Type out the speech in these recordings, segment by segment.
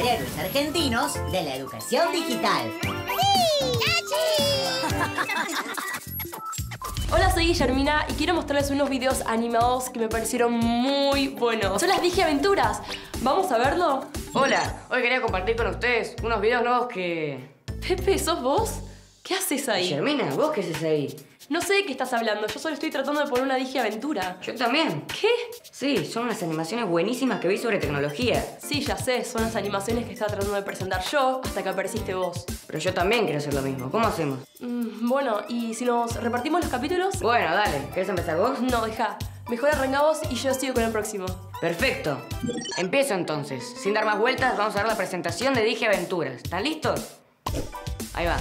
superhéroes argentinos de la educación digital. Hola, soy Guillermina y quiero mostrarles unos videos animados que me parecieron muy buenos. Son las Digi Aventuras. ¿Vamos a verlo? Hola, hoy quería compartir con ustedes unos videos nuevos que... Pepe, ¿sos vos? ¿Qué haces ahí? Guillermina, ¿vos qué haces ahí? No sé de qué estás hablando, yo solo estoy tratando de poner una Digi Aventura. Yo también. ¿Qué? Sí, son unas animaciones buenísimas que vi sobre tecnología. Sí, ya sé, son las animaciones que estaba tratando de presentar yo hasta que apareciste vos. Pero yo también quiero hacer lo mismo. ¿Cómo hacemos? Mm, bueno, ¿y si nos repartimos los capítulos? Bueno, dale. ¿Querés empezar vos? No, deja. Mejor arrancamos y yo sigo con el próximo. Perfecto. Empiezo entonces. Sin dar más vueltas, vamos a ver la presentación de Digi Aventuras. ¿Están listos? Ahí va.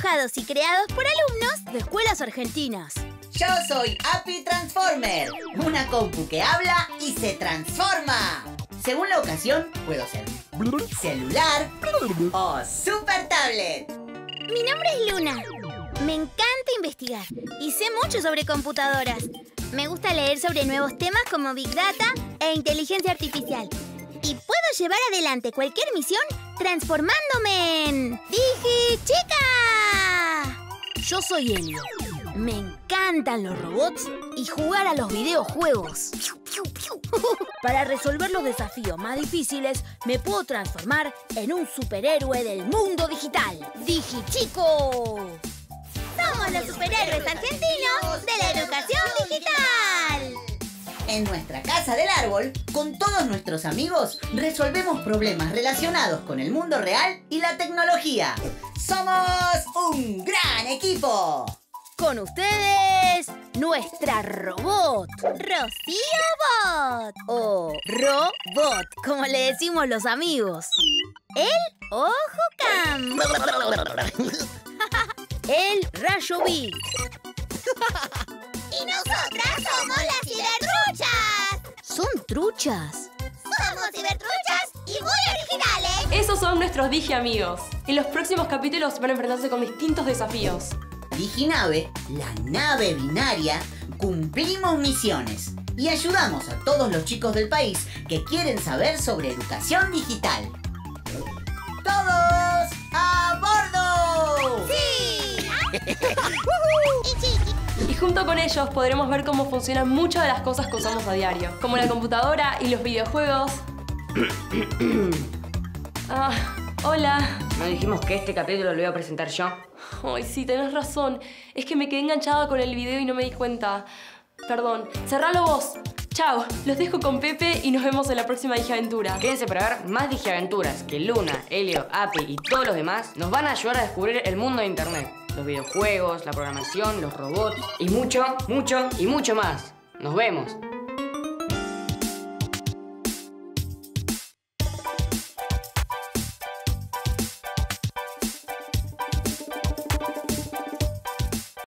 Dibujados y creados por alumnos de escuelas argentinas. Yo soy Api Transformer, una compu que habla y se transforma. Según la ocasión, puedo ser celular o super tablet. Mi nombre es Luna. Me encanta investigar y sé mucho sobre computadoras. Me gusta leer sobre nuevos temas como Big Data e inteligencia artificial. Y puedo llevar adelante cualquier misión transformándome en... ¡Digi Chica! Yo soy Helio. Me encantan los robots y jugar a los videojuegos. Para resolver los desafíos más difíciles, me puedo transformar en un superhéroe del mundo digital. ¡Digi Chico! Somos los superhéroes argentinos de la educación digital. En nuestra casa del árbol, con todos nuestros amigos, resolvemos problemas relacionados con el mundo real y la tecnología. ¡Somos un gran equipo! Con ustedes, nuestra robot, Rocío Bot. O Robot, como le decimos los amigos. El Ojo Cam. El Rayo Big. Somos cibertruchas y muy originales. Esos son nuestros Digi amigos. En los próximos capítulos van a enfrentarse con distintos desafíos. Diginave, la nave binaria, cumplimos misiones y ayudamos a todos los chicos del país que quieren saber sobre educación digital. ¡Todos junto con ellos podremos ver cómo funcionan muchas de las cosas que usamos a diario, como la computadora y los videojuegos. ah, hola. ¿No dijimos que este capítulo lo iba a presentar yo? Ay, sí, tenés razón. Es que me quedé enganchada con el video y no me di cuenta. Perdón. Cerralo vos. Chao. Los dejo con Pepe y nos vemos en la próxima Digi Aventura. Quédense para ver más Digiaventuras que Luna, Helio, Api y todos los demás nos van a ayudar a descubrir el mundo de Internet. Los videojuegos, la programación, los robots y mucho, mucho y mucho más. Nos vemos.